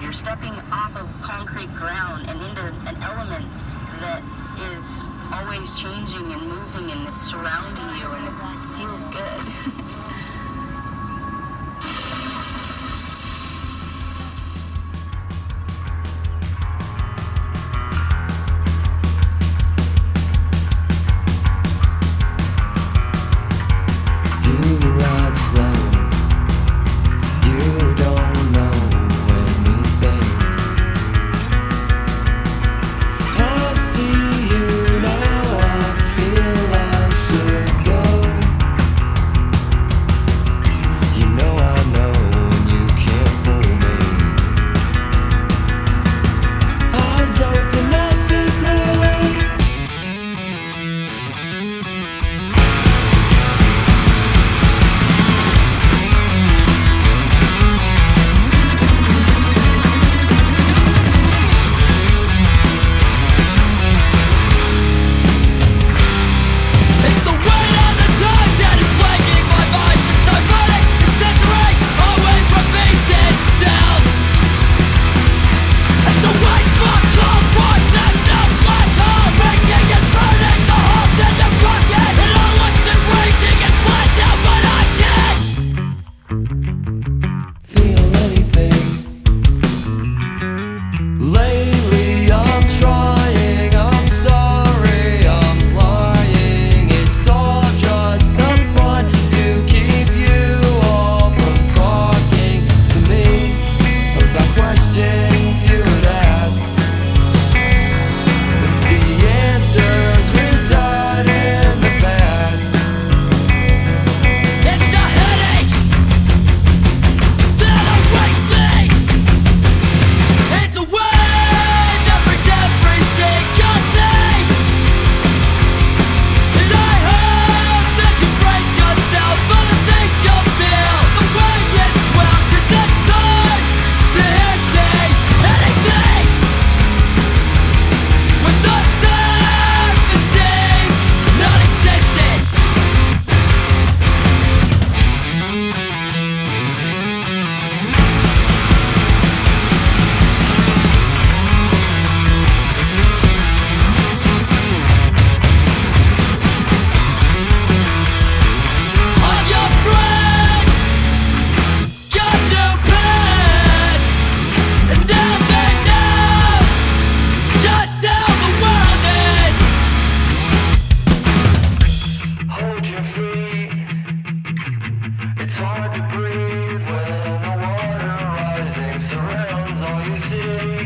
You're stepping off of concrete ground and into an element that is always changing and moving and it's surrounding you and it feels good. hard